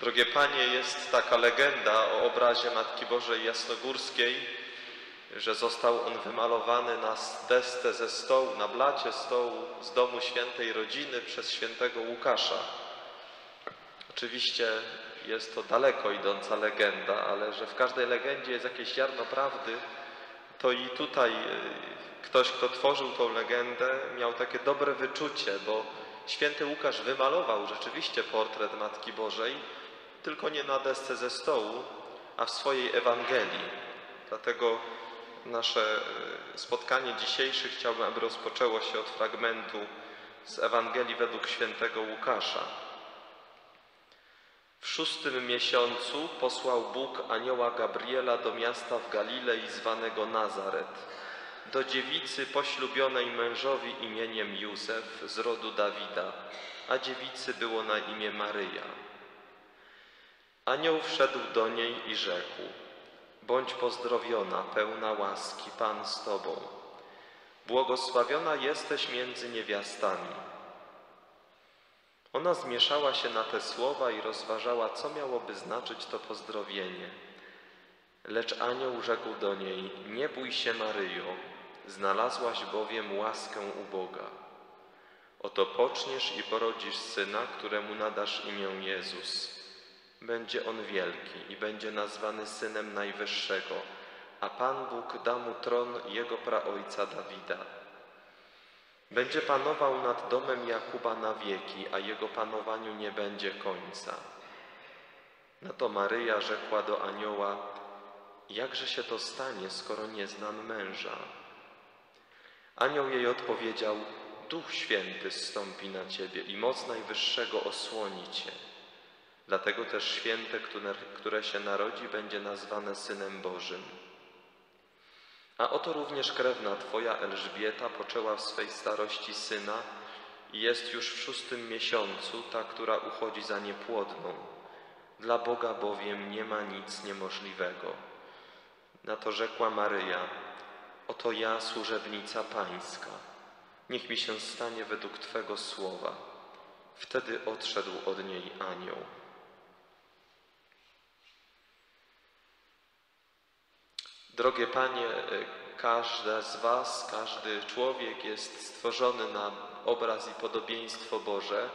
Drogie Panie, jest taka legenda o obrazie Matki Bożej Jasnogórskiej, że został on wymalowany na desce ze stołu, na blacie stołu z domu świętej rodziny przez świętego Łukasza. Oczywiście jest to daleko idąca legenda, ale że w każdej legendzie jest jakieś ziarno prawdy, to i tutaj y, ktoś, kto tworzył tą legendę, miał takie dobre wyczucie, bo święty Łukasz wymalował rzeczywiście portret Matki Bożej, tylko nie na desce ze stołu, a w swojej Ewangelii. Dlatego nasze y, spotkanie dzisiejsze chciałbym, aby rozpoczęło się od fragmentu z Ewangelii według świętego Łukasza. W szóstym miesiącu posłał Bóg anioła Gabriela do miasta w Galilei zwanego Nazaret, do dziewicy poślubionej mężowi imieniem Józef z rodu Dawida, a dziewicy było na imię Maryja. Anioł wszedł do niej i rzekł: Bądź pozdrowiona, pełna łaski, Pan z tobą. Błogosławiona jesteś między niewiastami. Ona zmieszała się na te słowa i rozważała, co miałoby znaczyć to pozdrowienie. Lecz anioł rzekł do niej: Nie bój się, Maryjo, znalazłaś bowiem łaskę u Boga. Oto poczniesz i porodzisz syna, któremu nadasz imię Jezus. Będzie on wielki i będzie nazwany synem Najwyższego, a Pan Bóg da mu tron jego praojca Dawida. Będzie panował nad domem Jakuba na wieki, a jego panowaniu nie będzie końca. Na to Maryja rzekła do anioła: Jakże się to stanie, skoro nie znam męża? Anioł jej odpowiedział: Duch Święty zstąpi na ciebie i moc Najwyższego osłoni cię. Dlatego też święte, które, się narodzi, będzie nazwane Synem Bożym. A oto również krewna Twoja Elżbieta poczęła w swej starości syna i jest już w szóstym miesiącu ta, która uchodzi za niepłodną. Dla Boga bowiem nie ma nic niemożliwego. Na to rzekła Maryja, oto ja, służebnica Pańska, niech mi się stanie według Twego słowa. Wtedy odszedł od niej anioł. Drogie Panie, każde z Was, każdy człowiek jest stworzony na obraz i podobieństwo Boże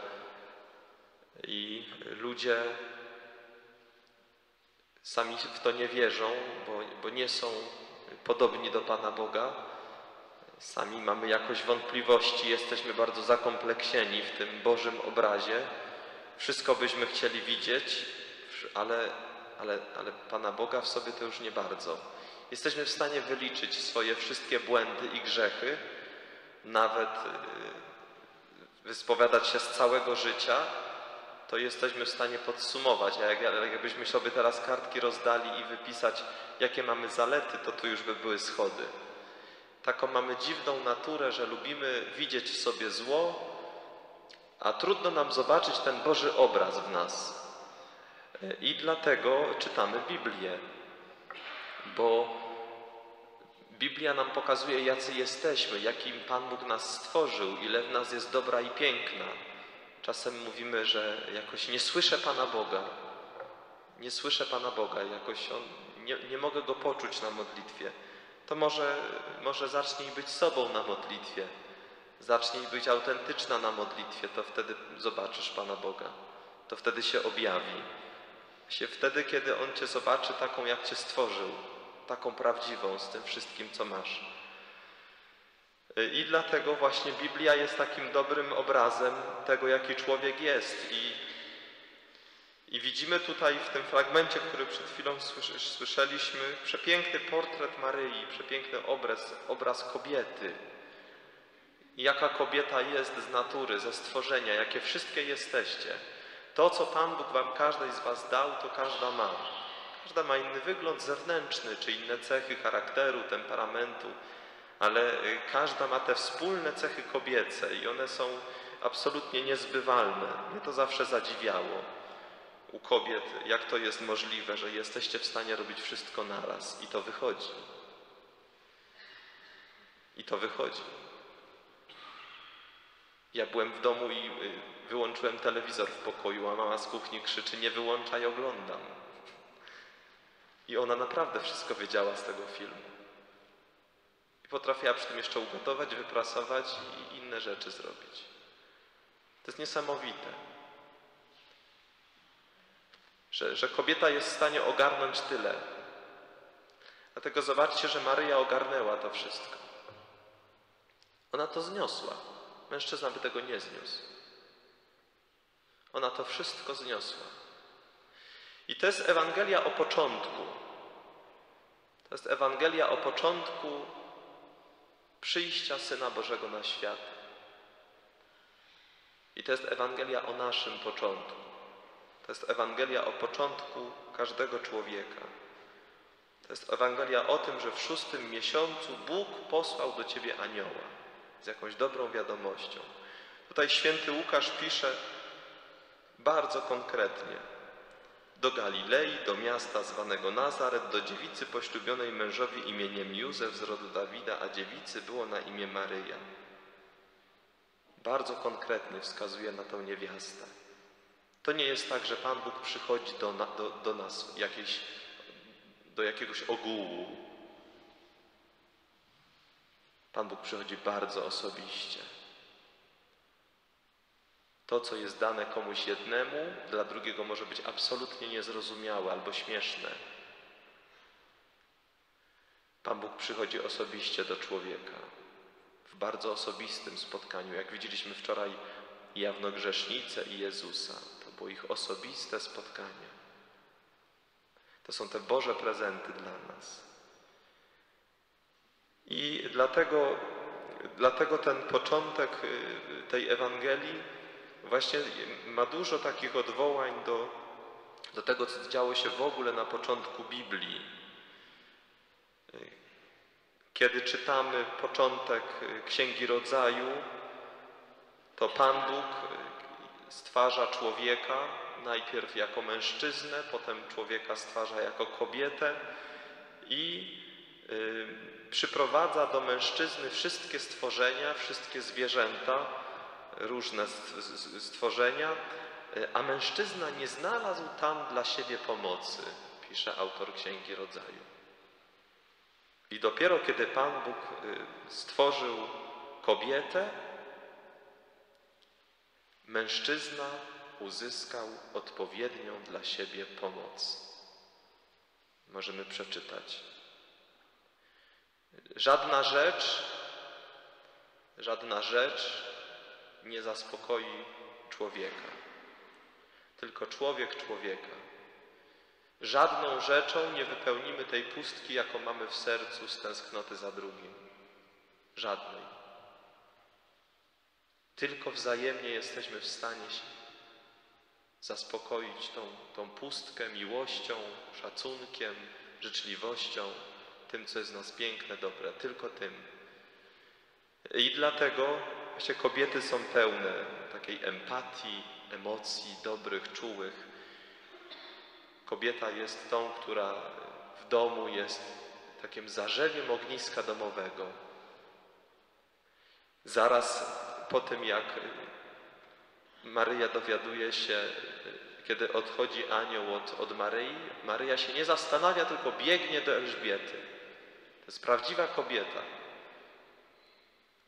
i ludzie sami w to nie wierzą, bo, bo nie są podobni do Pana Boga. Sami mamy jakoś wątpliwości, jesteśmy bardzo zakompleksieni w tym Bożym obrazie. Wszystko byśmy chcieli widzieć, ale, ale, ale Pana Boga w sobie to już nie bardzo. Jesteśmy w stanie wyliczyć swoje wszystkie błędy i grzechy, nawet y, wyspowiadać się z całego życia, to jesteśmy w stanie podsumować. A jak, jakbyśmy sobie teraz kartki rozdali i wypisać, jakie mamy zalety, to tu już by były schody. Taką mamy dziwną naturę, że lubimy widzieć w sobie zło, a trudno nam zobaczyć ten Boży obraz w nas. I dlatego czytamy Biblię bo Biblia nam pokazuje, jacy jesteśmy, jakim Pan Bóg nas stworzył, ile w nas jest dobra i piękna. Czasem mówimy, że jakoś nie słyszę Pana Boga. Nie słyszę Pana Boga, jakoś on, nie, nie mogę Go poczuć na modlitwie. To może, może zacznij być sobą na modlitwie. Zacznij być autentyczna na modlitwie, to wtedy zobaczysz Pana Boga. To wtedy się objawi. Się wtedy, kiedy On Cię zobaczy taką, jak Cię stworzył taką prawdziwą z tym wszystkim, co masz. I dlatego właśnie Biblia jest takim dobrym obrazem tego, jaki człowiek jest. I, i widzimy tutaj w tym fragmencie, który przed chwilą słyszeliśmy, przepiękny portret Maryi, przepiękny obraz, obraz kobiety. Jaka kobieta jest z natury, ze stworzenia, jakie wszystkie jesteście. To, co Pan Bóg wam każdej z was dał, to każda ma. Każda ma inny wygląd zewnętrzny, czy inne cechy charakteru, temperamentu, ale y, każda ma te wspólne cechy kobiece i one są absolutnie niezbywalne. Mnie to zawsze zadziwiało u kobiet, jak to jest możliwe, że jesteście w stanie robić wszystko naraz i to wychodzi. I to wychodzi. Ja byłem w domu i y, wyłączyłem telewizor w pokoju, a mama z kuchni krzyczy: Nie wyłączaj, oglądam. I ona naprawdę wszystko wiedziała z tego filmu. I potrafiła przy tym jeszcze ugotować, wyprasować i inne rzeczy zrobić. To jest niesamowite, że, że kobieta jest w stanie ogarnąć tyle. Dlatego zobaczcie, że Maryja ogarnęła to wszystko. Ona to zniosła. Mężczyzna by tego nie zniósł. Ona to wszystko zniosła. I to jest Ewangelia o początku. To jest Ewangelia o początku przyjścia Syna Bożego na świat. I to jest Ewangelia o naszym początku. To jest Ewangelia o początku każdego człowieka. To jest Ewangelia o tym, że w szóstym miesiącu Bóg posłał do ciebie anioła z jakąś dobrą wiadomością. Tutaj święty Łukasz pisze bardzo konkretnie. Do Galilei, do miasta zwanego Nazaret, do dziewicy poślubionej mężowi imieniem Józef z rodu Dawida, a dziewicy było na imię Maryja. Bardzo konkretnie wskazuje na tę niewiastę. To nie jest tak, że Pan Bóg przychodzi do, do, do nas jakieś, do jakiegoś ogółu. Pan Bóg przychodzi bardzo osobiście. To, co jest dane komuś jednemu, dla drugiego może być absolutnie niezrozumiałe albo śmieszne. Pan Bóg przychodzi osobiście do człowieka w bardzo osobistym spotkaniu. Jak widzieliśmy wczoraj, jawnogrzesznicę i Jezusa. To było ich osobiste spotkanie. To są te Boże prezenty dla nas. I dlatego, dlatego ten początek y, tej Ewangelii właśnie ma dużo takich odwołań do, do tego, co działo się w ogóle na początku Biblii. Kiedy czytamy początek Księgi Rodzaju, to Pan Bóg stwarza człowieka najpierw jako mężczyznę, potem człowieka stwarza jako kobietę i y, przyprowadza do mężczyzny wszystkie stworzenia, wszystkie zwierzęta, różne stworzenia, y, a mężczyzna nie znalazł tam dla siebie pomocy, pisze autor Księgi Rodzaju. I dopiero kiedy Pan Bóg y, stworzył kobietę, mężczyzna uzyskał odpowiednią dla siebie pomoc. Możemy przeczytać. Żadna rzecz, żadna rzecz nie zaspokoi człowieka, tylko człowiek człowieka. Żadną rzeczą nie wypełnimy tej pustki, jaką mamy w sercu z tęsknoty za drugim. Żadnej. Tylko wzajemnie jesteśmy w stanie się zaspokoić tą, tą pustkę miłością, szacunkiem, życzliwością, tym, co jest w nas piękne, dobre, tylko tym. I dlatego właśnie kobiety są pełne takiej empatii, emocji dobrych, czułych. Kobieta jest tą, która w domu jest takim zarzewiem ogniska domowego. Zaraz po tym, jak Maryja dowiaduje się, kiedy odchodzi anioł od, od Maryi, Maryja się nie zastanawia, tylko biegnie do Elżbiety. To jest prawdziwa kobieta.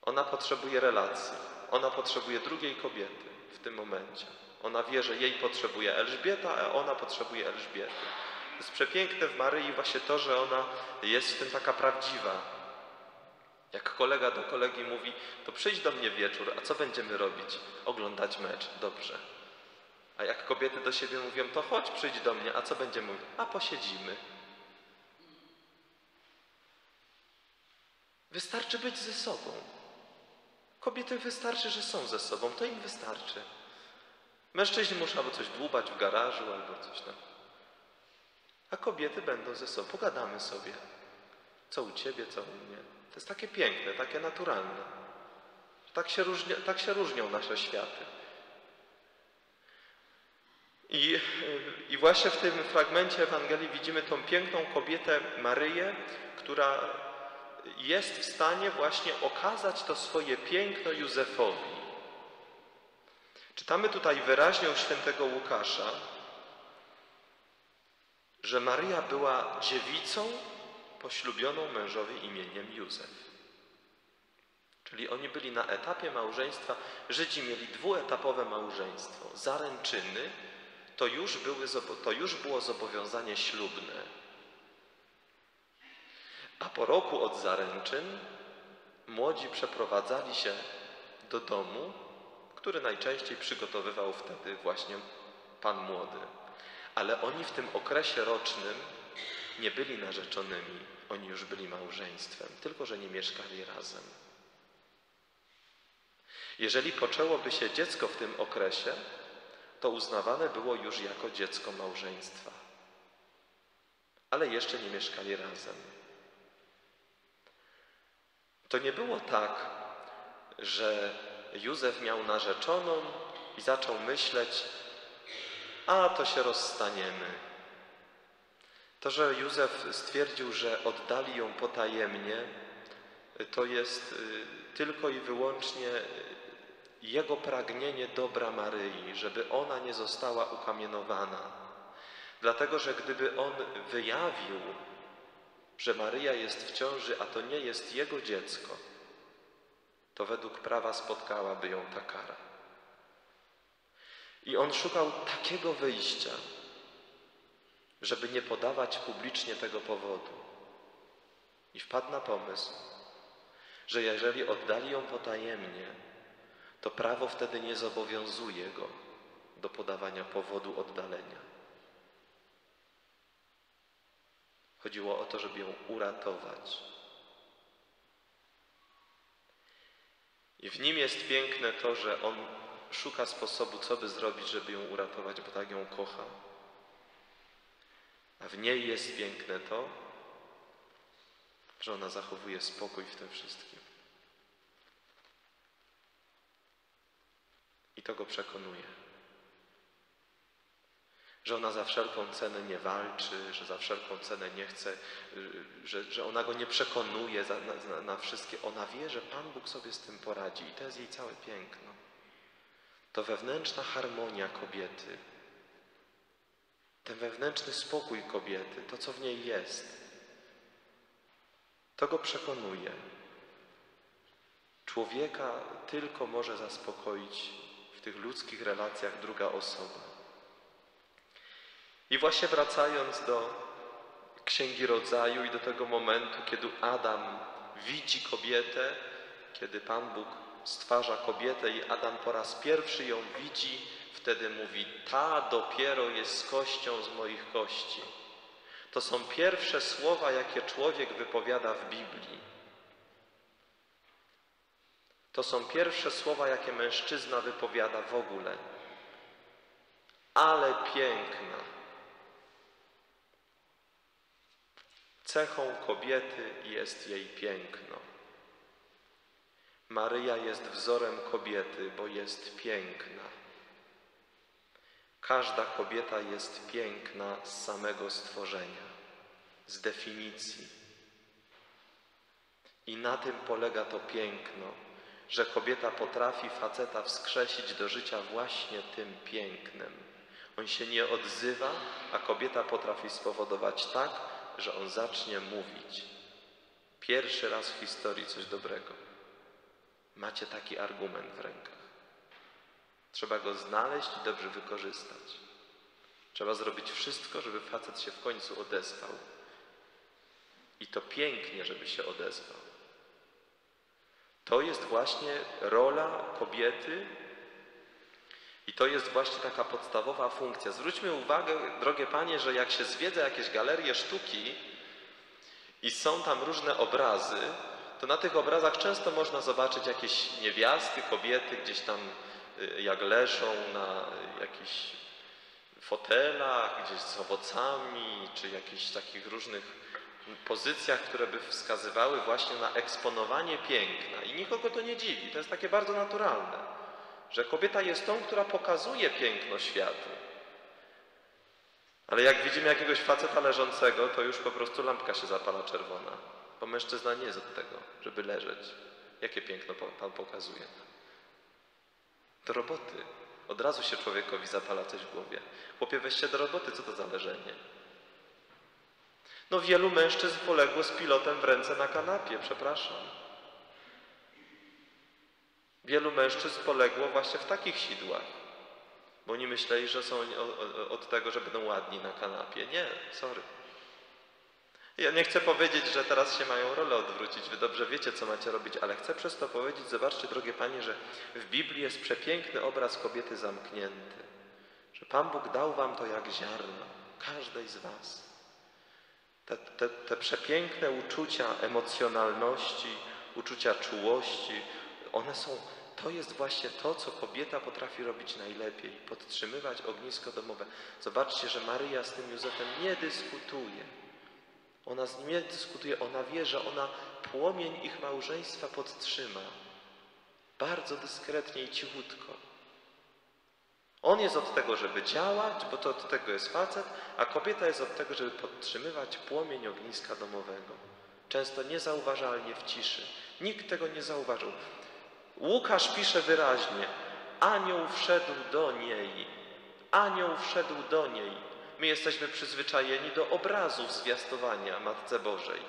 Ona potrzebuje relacji. Ona potrzebuje drugiej kobiety w tym momencie. Ona wie, że jej potrzebuje Elżbieta, a ona potrzebuje Elżbiety. Jest przepiękne w Maryi właśnie to, że ona jest w tym taka prawdziwa, jak kolega do kolegi mówi, to przyjdź do mnie wieczór, a co będziemy robić? Oglądać mecz. Dobrze. A jak kobiety do siebie mówią, to chodź, przyjdź do mnie, a co będziemy? A posiedzimy. Wystarczy być ze sobą. Kobiety wystarczy, że są ze sobą, to im wystarczy. Mężczyźni muszą albo coś dłubać w garażu, albo coś tam. A kobiety będą ze sobą, pogadamy sobie. Co u ciebie, co u mnie. To jest takie piękne, takie naturalne. Tak się, różni, tak się różnią nasze światy. I, I właśnie w tym fragmencie Ewangelii widzimy tą piękną kobietę Maryję, która jest w stanie właśnie okazać to swoje piękno Józefowi. Czytamy tutaj wyraźnie u świętego Łukasza, że Maryja była dziewicą poślubioną mężowi imieniem Józef. Czyli oni byli na etapie małżeństwa, Żydzi mieli dwuetapowe małżeństwo. Zaręczyny to już, były, to już było zobowiązanie ślubne. A po roku od zaręczyn młodzi przeprowadzali się do domu, który najczęściej przygotowywał wtedy właśnie pan młody. Ale oni w tym okresie rocznym nie byli narzeczonymi, oni już byli małżeństwem, tylko że nie mieszkali razem. Jeżeli poczęłoby się dziecko w tym okresie, to uznawane było już jako dziecko małżeństwa. Ale jeszcze nie mieszkali razem. To nie było tak, że Józef miał narzeczoną i zaczął myśleć, a to się rozstaniemy. To, że Józef stwierdził, że oddali ją potajemnie, to jest y, tylko i wyłącznie jego pragnienie dobra Maryi, żeby ona nie została ukamienowana. Dlatego, że gdyby on wyjawił, że Maryja jest w ciąży, a to nie jest jego dziecko, to według prawa spotkałaby ją ta kara. I on szukał takiego wyjścia, żeby nie podawać publicznie tego powodu. I wpadł na pomysł, że jeżeli oddali ją potajemnie, to prawo wtedy nie zobowiązuje go do podawania powodu oddalenia. Chodziło o to, żeby ją uratować. I w nim jest piękne to, że on szuka sposobu, co by zrobić, żeby ją uratować, bo tak ją kocha. A w niej jest piękne to, że ona zachowuje spokój w tym wszystkim. I to go przekonuje. Że ona za wszelką cenę nie walczy, że za wszelką cenę nie chce, że, że ona go nie przekonuje za, na, na wszystkie. Ona wie, że Pan Bóg sobie z tym poradzi i to jest jej całe piękno. To wewnętrzna harmonia kobiety, ten wewnętrzny spokój kobiety, to co w niej jest, to go przekonuje. Człowieka tylko może zaspokoić w tych ludzkich relacjach druga osoba. I właśnie wracając do Księgi Rodzaju i do tego momentu, kiedy Adam widzi kobietę, kiedy Pan Bóg stwarza kobietę i Adam po raz pierwszy ją widzi, wtedy mówi: Ta dopiero jest kością z moich kości. To są pierwsze słowa, jakie człowiek wypowiada w Biblii. To są pierwsze słowa, jakie mężczyzna wypowiada w ogóle. Ale piękna. Cechą kobiety jest jej piękno. Maryja jest wzorem kobiety, bo jest piękna. Każda kobieta jest piękna z samego stworzenia, z definicji. I na tym polega to piękno, że kobieta potrafi faceta wskrzesić do życia właśnie tym pięknem. On się nie odzywa, a kobieta potrafi spowodować tak, że on zacznie mówić. Pierwszy raz w historii coś dobrego. Macie taki argument w rękach. Trzeba go znaleźć i dobrze wykorzystać. Trzeba zrobić wszystko, żeby facet się w końcu odezwał. I to pięknie, żeby się odezwał. To jest właśnie rola kobiety i to jest właśnie taka podstawowa funkcja. Zwróćmy uwagę, drogie panie, że jak się zwiedza jakieś galerie sztuki i są tam różne obrazy, to na tych obrazach często można zobaczyć jakieś niewiasty, kobiety gdzieś tam y, jak leżą na jakichś fotelach, gdzieś z owocami, czy jakichś takich różnych pozycjach, które by wskazywały właśnie na eksponowanie piękna. I nikogo to nie dziwi, to jest takie bardzo naturalne, że kobieta jest tą, która pokazuje piękno światu. Ale jak widzimy jakiegoś faceta leżącego, to już po prostu lampka się zapala czerwona. Bo mężczyzna nie jest od tego, żeby leżeć. Jakie piękno Pan pokazuje? Do roboty. Od razu się człowiekowi zapala coś w głowie. Chłopie, weź się do roboty, co to za leżenie? No wielu mężczyzn poległo z pilotem w ręce na kanapie, przepraszam. Wielu mężczyzn poległo właśnie w takich sidłach, bo oni myśleli, że są od tego, że będą ładni na kanapie. Nie, sorry. Ja nie chcę powiedzieć, że teraz się mają rolę odwrócić. Wy dobrze wiecie, co macie robić, ale chcę przez to powiedzieć, zobaczcie, drogie Panie, że w Biblii jest przepiękny obraz kobiety zamknięty. Że Pan Bóg dał wam to jak ziarno, każdej z was. Te, te, te przepiękne uczucia emocjonalności, uczucia czułości, one są, to jest właśnie to, co kobieta potrafi robić najlepiej, podtrzymywać ognisko domowe. Zobaczcie, że Maryja z tym Józefem nie dyskutuje. Ona z nim nie dyskutuje, ona wie, że ona płomień ich małżeństwa podtrzyma. Bardzo dyskretnie i cichutko. On jest od tego, żeby działać, bo to od tego jest facet, a kobieta jest od tego, żeby podtrzymywać płomień ogniska domowego. Często niezauważalnie w ciszy. Nikt tego nie zauważył. Łukasz pisze wyraźnie: Anioł wszedł do niej. Anioł wszedł do niej. My jesteśmy przyzwyczajeni do obrazów zwiastowania Matce Bożej,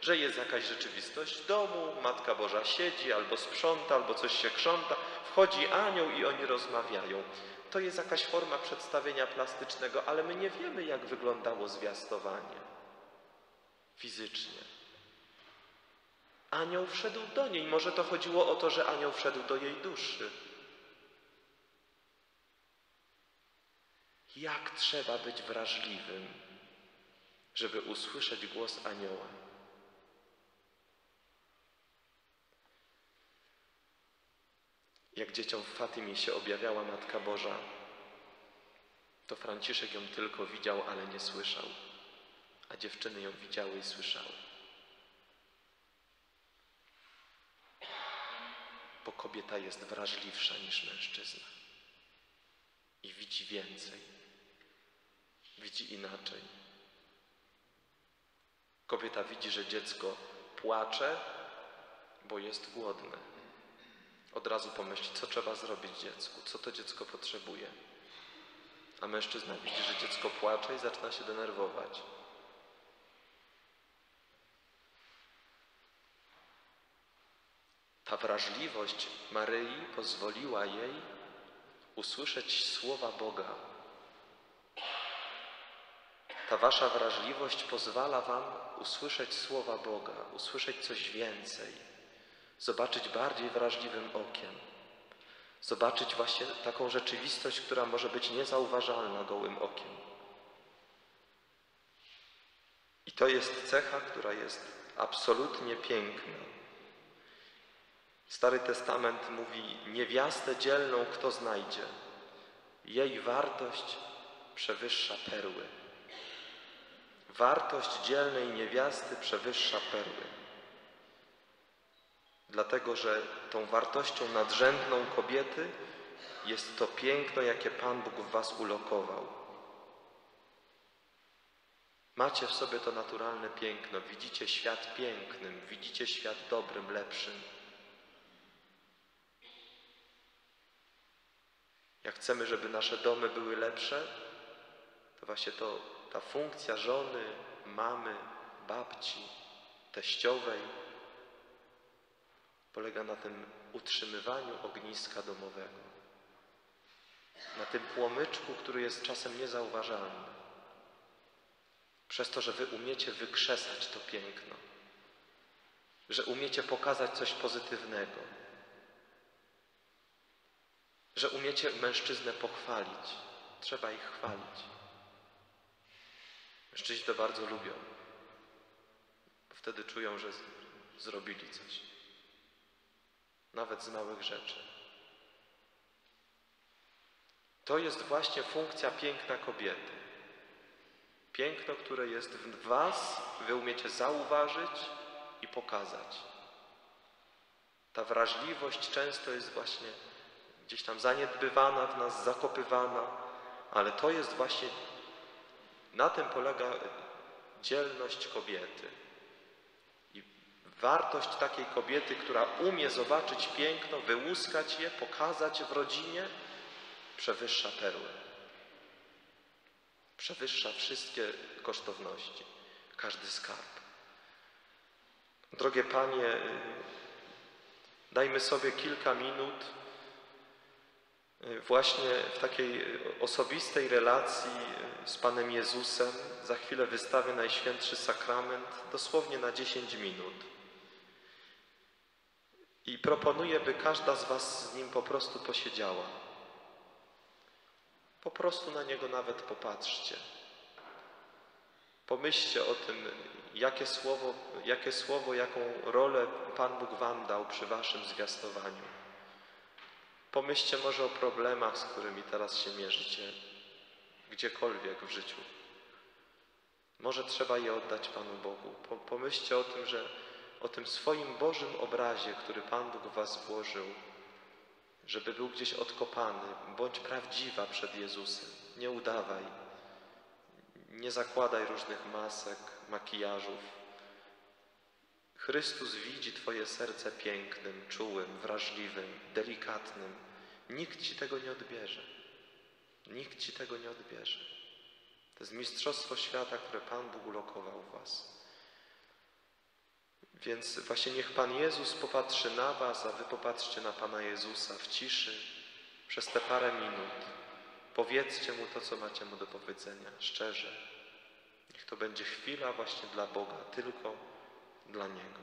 że jest jakaś rzeczywistość domu, Matka Boża siedzi albo sprząta, albo coś się krząta, wchodzi anioł i oni rozmawiają. To jest jakaś forma przedstawienia plastycznego, ale my nie wiemy, jak wyglądało zwiastowanie fizycznie. Anioł wszedł do niej. Może to chodziło o to, że anioł wszedł do jej duszy. Jak trzeba być wrażliwym, żeby usłyszeć głos anioła. Jak dzieciom w Fatymie się objawiała Matka Boża, to Franciszek ją tylko widział, ale nie słyszał, a dziewczyny ją widziały i słyszały. Bo kobieta jest wrażliwsza niż mężczyzna i widzi więcej, widzi inaczej. Kobieta widzi, że dziecko płacze, bo jest głodne. Od razu pomyśli, co trzeba zrobić dziecku, co to dziecko potrzebuje. A mężczyzna widzi, że dziecko płacze i zaczyna się denerwować. Ta wrażliwość Maryi pozwoliła jej usłyszeć słowa Boga. Ta wasza wrażliwość pozwala wam usłyszeć słowa Boga, usłyszeć coś więcej, zobaczyć bardziej wrażliwym okiem, zobaczyć właśnie taką rzeczywistość, która może być niezauważalna gołym okiem. I to jest cecha, która jest absolutnie piękna. Stary Testament mówi: Niewiastę dzielną kto znajdzie? Jej wartość przewyższa perły. Wartość dzielnej niewiasty przewyższa perły. Dlatego, że tą wartością nadrzędną kobiety jest to piękno, jakie Pan Bóg w Was ulokował. Macie w sobie to naturalne piękno, widzicie świat pięknym, widzicie świat dobrym, lepszym. Jak chcemy, żeby nasze domy były lepsze, to właśnie to, ta funkcja żony, mamy, babci, teściowej polega na tym utrzymywaniu ogniska domowego. Na tym płomyczku, który jest czasem niezauważalny. Przez to, że wy umiecie wykrzesać to piękno, że umiecie pokazać coś pozytywnego, że umiecie mężczyznę pochwalić. Trzeba ich chwalić. Mężczyźni to bardzo lubią. Bo wtedy czują, że zrobili coś. Nawet z małych rzeczy. To jest właśnie funkcja piękna kobiety. Piękno, które jest w Was, Wy umiecie zauważyć i pokazać. Ta wrażliwość często jest właśnie gdzieś tam zaniedbywana w nas, zakopywana, ale to jest właśnie, na tym polega dzielność kobiety. I wartość takiej kobiety, która umie zobaczyć piękno, wyłuskać je, pokazać w rodzinie przewyższa perły. Przewyższa wszystkie kosztowności, każdy skarb. Drogie Panie, y, dajmy sobie kilka minut y, właśnie w takiej osobistej relacji z Panem Jezusem. Za chwilę wystawię Najświętszy Sakrament, dosłownie na 10 minut. I proponuję, by każda z Was z Nim po prostu posiedziała. Po prostu na Niego nawet popatrzcie. Pomyślcie o tym, jakie słowo, jakie słowo, jaką rolę Pan Bóg Wam dał przy Waszym zwiastowaniu. Pomyślcie może o problemach, z którymi teraz się mierzycie, gdziekolwiek w życiu. Może trzeba je oddać Panu Bogu. Pomyślcie o tym, że o tym swoim Bożym obrazie, który Pan Bóg w Was włożył, żeby był gdzieś odkopany. Bądź prawdziwa przed Jezusem. Nie udawaj. Nie zakładaj różnych masek, makijażów. Chrystus widzi Twoje serce pięknym, czułym, wrażliwym, delikatnym. Nikt Ci tego nie odbierze. Nikt Ci tego nie odbierze. To jest mistrzostwo świata, które Pan Bóg ulokował w Was. Więc właśnie niech Pan Jezus popatrzy na Was, a Wy popatrzcie na Pana Jezusa w ciszy przez te parę minut. Powiedzcie Mu to, co macie Mu do powiedzenia, szczerze. Niech to będzie chwila właśnie dla Boga, tylko dla Niego.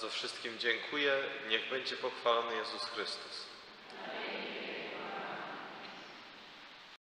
Bardzo wszystkim dziękuję. Niech będzie pochwalony Jezus Chrystus.